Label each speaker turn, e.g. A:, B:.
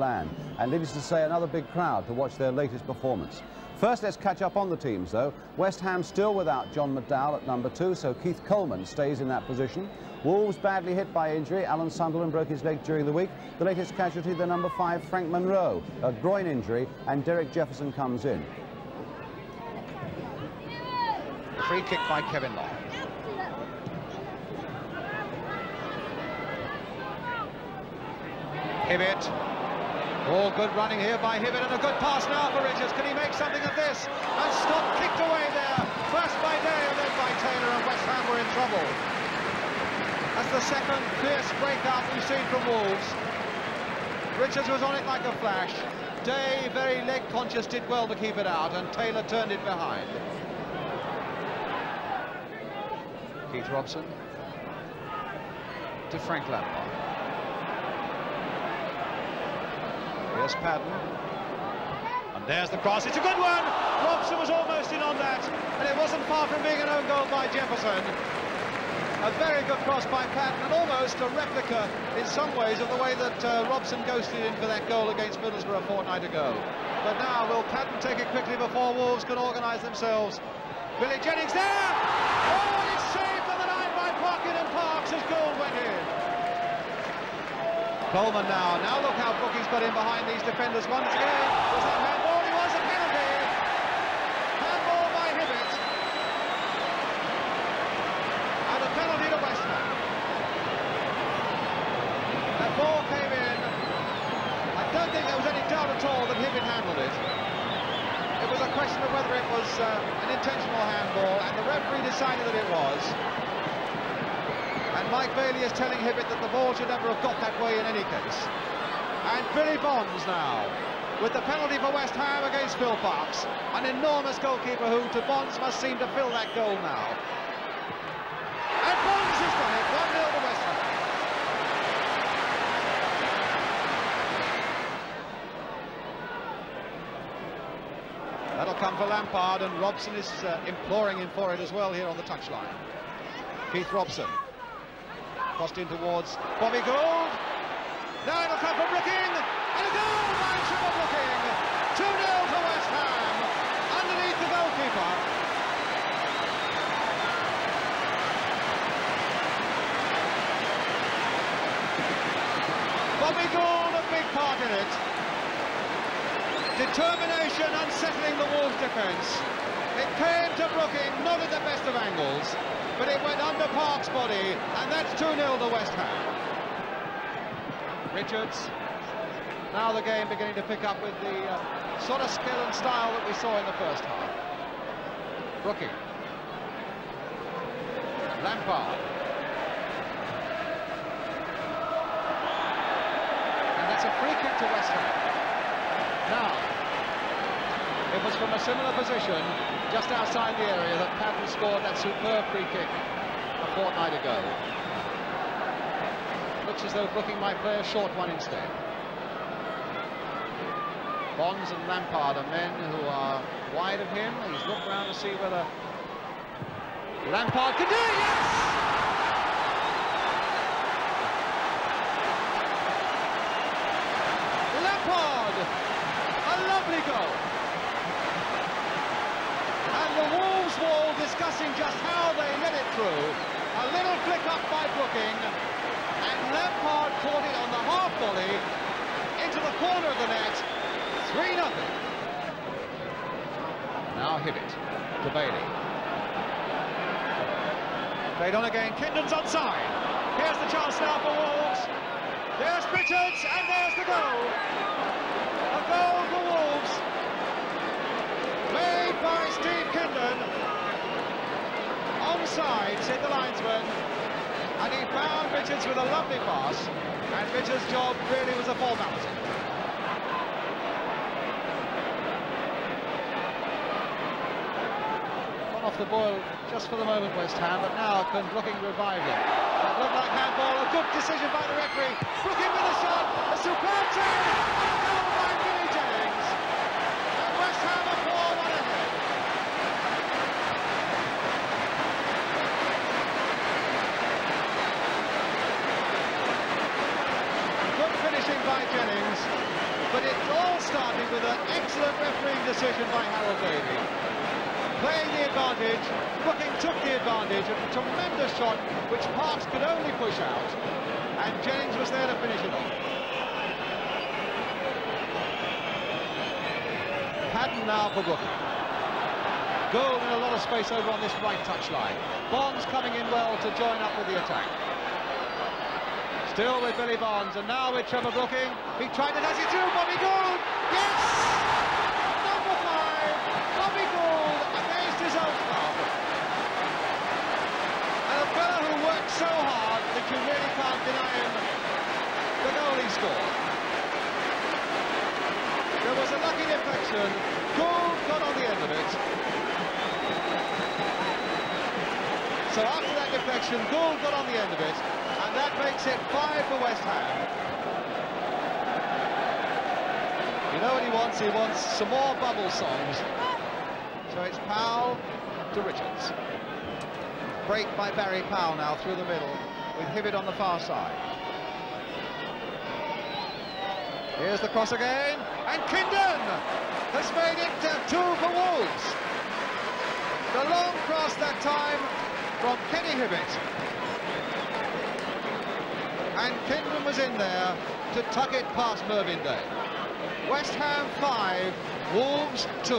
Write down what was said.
A: land. And needless to say, another big crowd to watch their latest performance. First, let's catch up on the teams, though. West Ham still without John McDowell at number two, so Keith Coleman stays in that position. Wolves badly hit by injury. Alan Sunderland broke his leg during the week. The latest casualty, the number five, Frank Munro, a groin injury, and Derek Jefferson comes in.
B: Free kick by Kevin Lock. Hibbitt all good running here by Hibbitt and a good pass now for Richards. Can he make something of this? And stop kicked away there. First by Day and then by Taylor and West Ham were in trouble. That's the second fierce breakout we've seen from Wolves. Richards was on it like a flash. Day, very leg conscious, did well to keep it out and Taylor turned it behind. Keith Robson to Frank Lampard. Here's. And there's the cross. It's a good one. Robson was almost in on that. And it wasn't far from being an own goal by Jefferson. A very good cross by Paddon and almost a replica in some ways of the way that uh, Robson ghosted in for that goal against Middlesbrough a fortnight ago. But now will Paddon take it quickly before Wolves can organise themselves. Billy Jennings there! Oh, it's saved on the line by Parkin and Parkes as goal went in. Coleman now. Now look how Brookie's got in behind these defenders once again. Was that handball? He was a penalty. Handball by Hibbitt. And a penalty to West Ham. That ball came in. I don't think there was any doubt at all that Hibbitt handled it. It was a question of whether it was uh, an intentional handball, and the referee decided that it was. Mike Bailey is telling Hibbitt that the ball should never have got that way in any case. And Billy Bonds now, with the penalty for West Ham against Phil Parkes. An enormous goalkeeper who to Bonds must seem to fill that goal now. And Bonds has done it, 1-0 to West Ham. That'll come for Lampard, and Robson is uh, imploring him for it as well here on the touchline. Keith Robson crossed in towards Bobby Gould. Now it'll come from Brooking, and a goal by Trevor Brooking. 2-0 to West Ham, underneath the goalkeeper. Bobby Gould, a big part in it. Determination unsettling the Wolves defence. It came to Brooking, not at the best of angles but it went under Parkes' body, and that's 2-0 to West Ham. Richards. Now the game beginning to pick up with the uh, sort of skill and style that we saw in the first half. Brooking. Lampard. And that's a free kick to West Ham. Now, it was from a similar position just outside the area that Paddon scored that superb free kick a fortnight ago. Looks as though Brooking might play a short one instead. Bonds and Lampard are men who are wide of him. He's looked around to see whether Lampard can do it, yes! Lampard! A lovely goal! the Wolves wall discussing just how they let it through. A little flick up by Brooking, and Lampard caught it on the half volley into the corner of the net. 3 nothing. Now Hibbitt to Bailey. Played on again, Kindon's onside. Here's the chance now for Wolves. There's Richards, and there's the goal. A goal for Wolves by Steve Kindon. Onside, said the linesman. And he found Richards with a lovely pass. And Richards' job really was a formality. Gone off the boil just for the moment, West Ham, but now can Brooking revive him. That looked like handball, a good decision by the referee. Brooking with a shot, a superb save, by Jennings. But it all started with an excellent refereeing decision by Harold Davey. Playing the advantage, Brooking took the advantage of a tremendous shot which Parkes could only push out, and Jennings was there to finish it off. Paddon now for Brooking. Gould in a lot of space over on this right touchline. Bonds coming in well to join up with the attack. Still with Billy Bonds, and now with Trevor Brooking. He tried it, as he do, Bobby Gould! Yes! Number five, Bobby Gould against his old club. And a fellow who worked so hard that you really can't deny him the goal he scored. There was a lucky deflection. Gould got on the end of it. So after that deflection, Gould got on the end of it, and that makes it five for West Ham. You know what he wants? He wants some more bubble songs. So it's Powell to Richards. Break by Barry Powell now through the middle, with Hibbitt on the far side. Here's the cross again, and Kindon has made it two for Wolves. The long cross that time from Kenny Hibbitt. And Kindon was in there to tuck it past Mervyn Day. West Ham 5, Wolves 2.